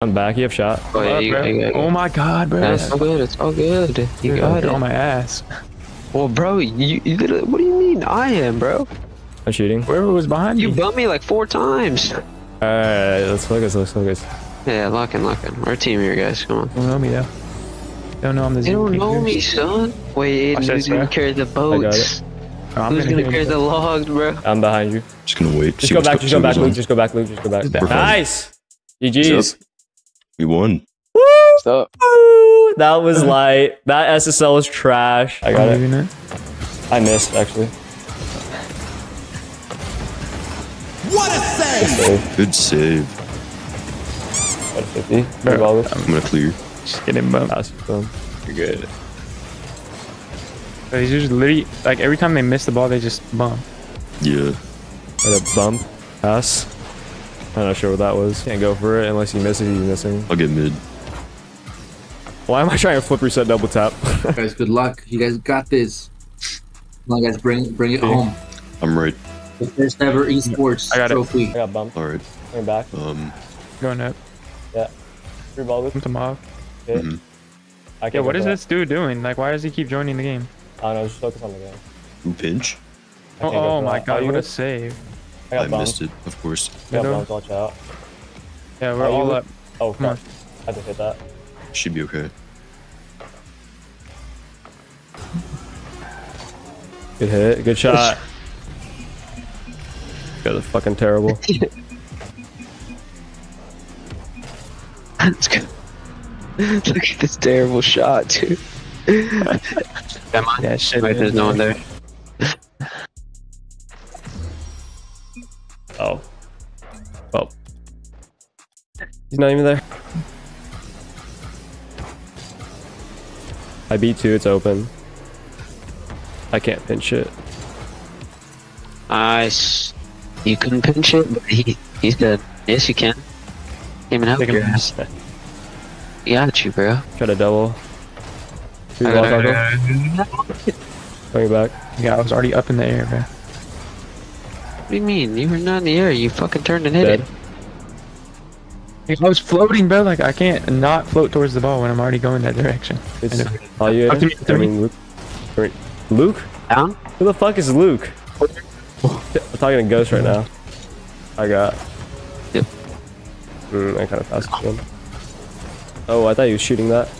I'm back. You have shot. Oh, yeah, you, bro. you, you, oh my god, bro. That's all good. It's all good. You Dude, got you're on my ass. Well, bro, you, you literally- what do you mean I am, bro? I'm shooting. Whoever was behind You me. bumped me like four times. Alright, let's focus. Let's focus. Yeah, locking, locking. We're a team here, guys. Come on. Don't know me though. Don't know I'm the They don't Zookeeper. know me, son. Wait, Aiden, who's gonna carry the boats? Oh, I'm Who's gonna gonna carry the logs, bro? I'm behind you. Just gonna wait. Just go back. Just go back, Luke. Just go back, Luke. Just go back. Back. Nice. GG's. We won. Stop. Woo! That was light. That SSL was trash. I got it. leaving it. I missed actually. What a save! Save. Good save. Got 50. Bro, I'm gonna clear. Just getting bumped. Pass. Boom. You're good. But he's just literally like every time they miss the ball, they just bump. Yeah. Got a bump. Pass. I'm not sure what that was. Can't go for it unless you miss it. You're missing. I'll get mid. Why am I trying to flip reset double tap? guys, good luck. You guys got this. Come on, guys, bring bring it home. I'm right. The first ever esports I got it. trophy. I got bumped. All right. Coming back. Um. Going up. Yeah. Three ball. Luke. Bump him off. Hit. mhm. I Yeah, go what for is that. this dude doing? Like, why does he keep joining the game? I don't know. Just focus on the game. Ooh, pinch. Oh, oh my that. god, you what a good? save. I I got bumped. missed it, of course. I got Middle. bumped. Watch out. Yeah, we're Oh, you all up. Oh, Come on. I just hit that. Should be okay. Good hit. Good shot. Got a fucking terrible. Let's go. Look at this terrible shot, dude. Come on. Yeah, shit. Right, there's no one there. Oh. He's not even there. I beat two. It's open. I can't pinch it. Nice. You couldn't pinch it, but he, he said, yes, you can. Came and helped Take him your ass. He got you, bro. Try to double. Three I ball got back. Yeah, I was already up in the air, bro. What do you mean? You were not in the air. You fucking turned and hit Dead. it. I was floating, bro. Like, I can't not float towards the ball when I'm already going that direction. It's all you. Up me, up I me. mean, Luke. Wait, Luke? Down? Who the fuck is Luke? I'm talking to Ghost right now. I got. Yep. Mm, I kind of passed him. Oh, I thought he was shooting that.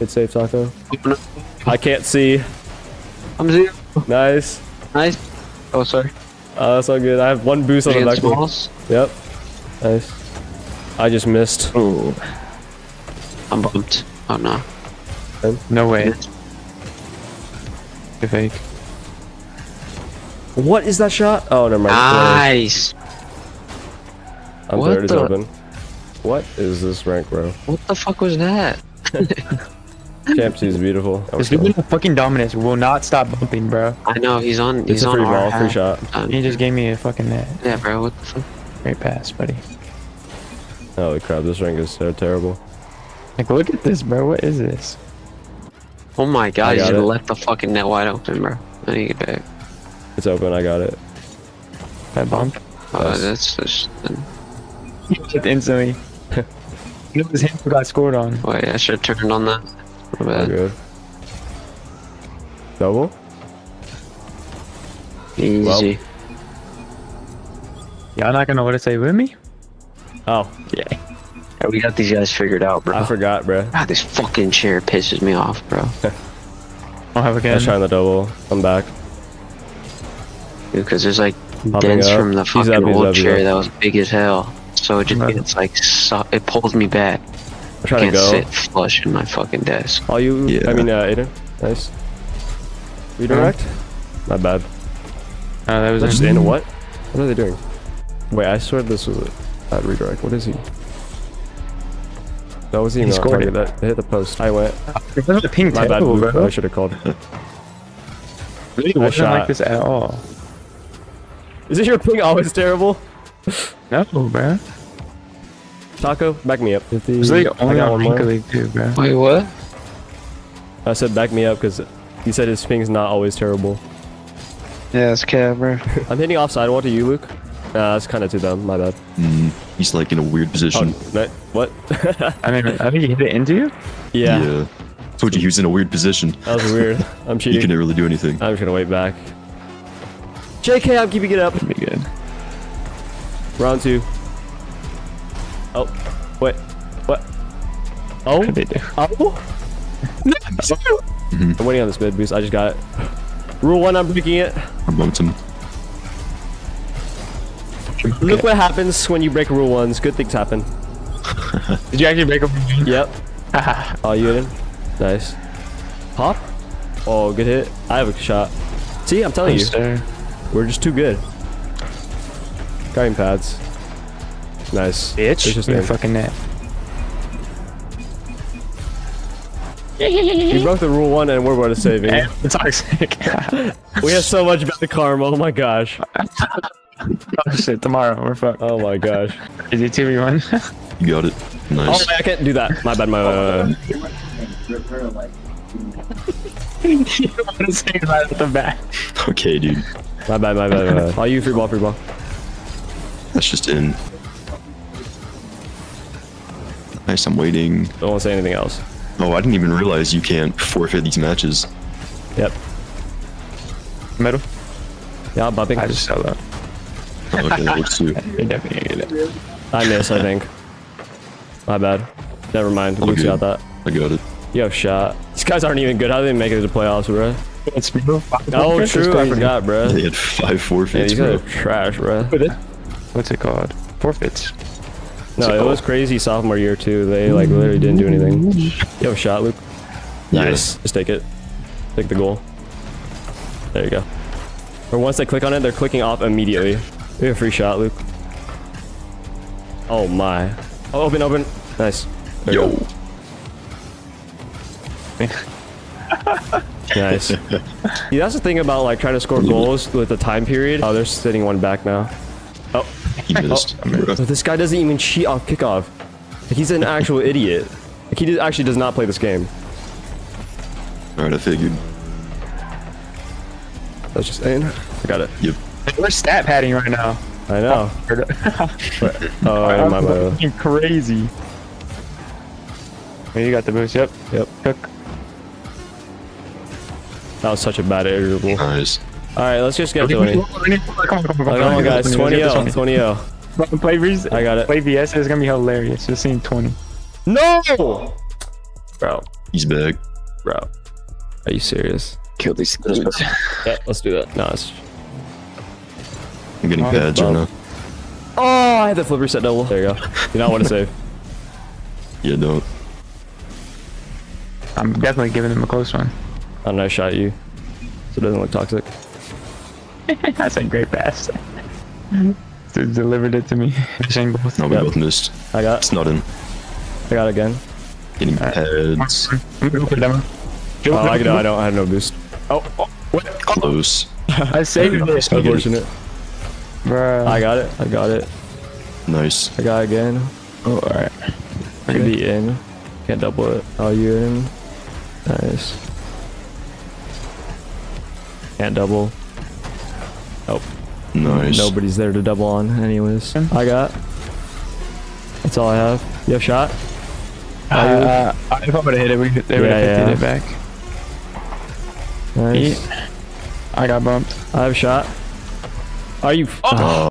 Good save, Taco. Open up. I can't see. I'm zero. Nice. Nice. Oh, sorry. Oh, that's all good. I have one boost on the Against back. walls. Yep. Nice. I just missed. Oh. I'm bumped. Oh, no. No way. You're fake. What is that shot? Oh, never mind. Nice. I'm What third is the- open. What is this rank, bro? What the fuck was that? Champs is beautiful. This dude with fucking dominance will not stop bumping, bro. I know, he's on, It's he's a on free our ball, free shot. Um, He just gave me a fucking net. yeah, bro, what the fuck? Great pass, buddy. Holy crap, this ring is so terrible. Like, look at this, bro. What is this? Oh my god, he got just left the fucking net wide open, bro. I need to get back. It's open, I got it. That bump? Oh, Yes. that's just. Just instantly. it was him who got scored on. Wait, I should have turned on that. My All good. Double? Easy. Y'all not gonna let it say with me? Oh, Yeah. Yeah, we got these guys figured out, bro. I forgot, bro. God, this fucking chair pisses me off, bro. I'll have a I again. was trying the double. I'm back. Because there's like Popping dents up. from the fucking up, old up, chair up. that was big as hell. So it just Okay. it's like so, it pulls me back. I'm I trying can't to go. sit flush in my fucking desk. All you, Yeah. I mean, uh, Aiden. Nice. Redirect? My bad. Oh, that was just in. in what? What are they doing? Wait, I swear this was a bad redirect. What is he? That was even He scored target. That hit the post. I went. It wasn't a pink My bad. tackle, Luke. bro. I should have called. Really I wasn't shot. like this at all. Is it your ping always terrible? No, bro. Taco, back me up. 50. It's like only on one Pink. League too, bro. Wait, what? I said back me up because he said his ping's not always terrible. Yeah, it's cab, bro. I'm hitting offside. What to you, Luke. Nah, that's kind of too dumb. My bad. Mm, he's like in a weird Oh, position. no, what? I mean, I think he hit it into you. yeah, yeah. Told you he was in a weird position. that was weird. I'm He cheating. couldn't really do anything. I'm just gonna wait back. JK, I'm keeping it up. Be good. Round two. Oh, what? what? Oh, they do? oh. I'm waiting on this mid boost. I just got it. Rule one, I'm breaking it. I bumped him. Look what happens when you break rule ones. Good things happen. Did you actually break up? Yep. oh, you hit him. Nice. Pop. Oh, good hit. I have a shot. See, I'm telling you, Sir. we're just too good. Guarding pads. Nice. Bitch. It's just You're fucking net. You broke the rule one, and we're about to saving. Eh, Toxic. We have so much bad karma. Oh my gosh. oh shit, tomorrow we're fucked. Oh my gosh. Is it 2v1? You got it. Nice. Oh, Nice. I can't do that. My bad. My bad. you want to say right at the back. Okay, dude. My bad. My bad. My bad. Oh, you free ball. Free ball. That's just in. Nice, I'm waiting. Don't want to say anything else. Oh, I didn't even realize you can't forfeit these matches. Yep. Middle. Yeah, I'm bumping. I just saw that. Oh, okay, that works too. You're definitely gonna get it. I miss. I think. My bad. Never mind. Luke's good. got that. I got it. Yo, shot. These guys aren't even good. How do they make it to the playoffs, bro? It's middle. Oh, It's true. I forgot, bro. They had five Yeah, forfeits, these bro. guys are trash, bro. What's it called? Forfeits. No, it was crazy sophomore year too. They like literally didn't do anything. You have a shot, Luke. Nice. Just take it. Take the goal. There you go. Or once they click on it, they're clicking off immediately. We have a free shot, Luke. Oh my. Oh, open, open. Nice. There Yo. go. Nice. See, that's the thing about like trying to score goals with the time period. Oh, they're sitting one back now. Oh, He missed. Bro. but this guy doesn't even cheat off kickoff. Like, he's an actual idiot. Like, he actually does not play this game. Alright, I figured. That's just saying. I got it. Yep. We're stat padding right now. I know. Oh, I'm my bad. fucking crazy. Oh, you got the boost. Yep. Yep. Cook. That was such a bad air. Nice. All right, let's just get 20. Come on, come on, come on, come Come on, guys. 20 0. 20 20 0. Play VS. I got it. Play VS is gonna be hilarious. Just seeing 20. No! Bro, He's big. bro. Are you serious? Kill these dudes. Yeah, let's do that. No, it's. I'm getting Oh, pads right now. Oh, I had the flip reset double. There you go. You not want to save. Yeah, don't. I'm definitely giving him a close one. I don't know, shot you. So it doesn't look toxic. That's a great pass. Dude delivered it to me. Finishing both. No, we both missed. I got It's not in. I got again. Getting pads. I'm gonna go for demo. Oh, I, don't, I don't I have no boost. Oh, oh, what? Close. I saved it. I get it. Unfortunate. Bruh. I got it. I got it. Nice. I got it again. Oh, alright. Could be in. Can't double it. Oh, you in. Nice. Can't double. Nope. Nice. Nobody's there to double on anyways. I got. That's all I have. You have shot? Uh, if I would have hit it, we, they would have Yeah, hit it back. Nice. I got bumped. I have shot. Are you? Oh.